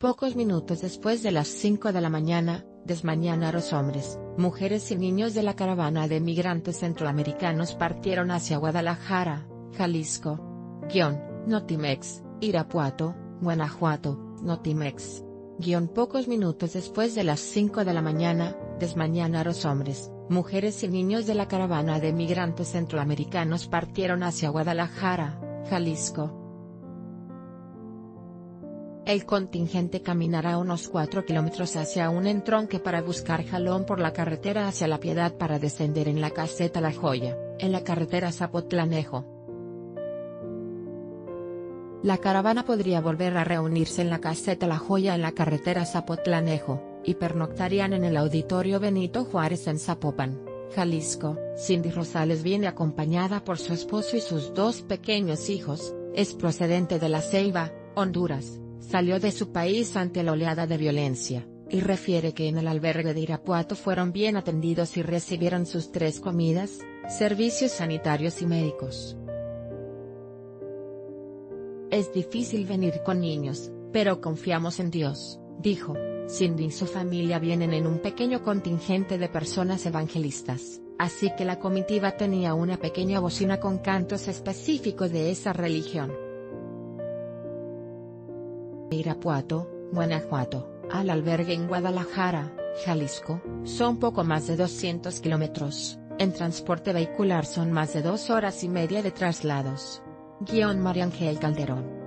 Pocos minutos después de las 5 de la mañana, desmañanados hombres, mujeres y niños de la caravana de migrantes centroamericanos partieron hacia Guadalajara, Jalisco. Guión, Notimex, Irapuato, Guanajuato, Notimex. Guión pocos minutos después de las 5 de la mañana, desmañanados hombres, mujeres y niños de la caravana de migrantes centroamericanos partieron hacia Guadalajara, Jalisco. El contingente caminará unos 4 kilómetros hacia un entronque para buscar jalón por la carretera hacia La Piedad para descender en la caseta La Joya, en la carretera Zapotlanejo. La caravana podría volver a reunirse en la caseta La Joya en la carretera Zapotlanejo, y pernoctarían en el auditorio Benito Juárez en Zapopan, Jalisco. Cindy Rosales viene acompañada por su esposo y sus dos pequeños hijos, es procedente de La Ceiba, Honduras salió de su país ante la oleada de violencia, y refiere que en el albergue de Irapuato fueron bien atendidos y recibieron sus tres comidas, servicios sanitarios y médicos. Es difícil venir con niños, pero confiamos en Dios, dijo. Cindy y su familia vienen en un pequeño contingente de personas evangelistas, así que la comitiva tenía una pequeña bocina con cantos específicos de esa religión. Irapuato, Guanajuato, al albergue en Guadalajara, Jalisco, son poco más de 200 kilómetros, en transporte vehicular son más de dos horas y media de traslados. Guión María Ángel Calderón.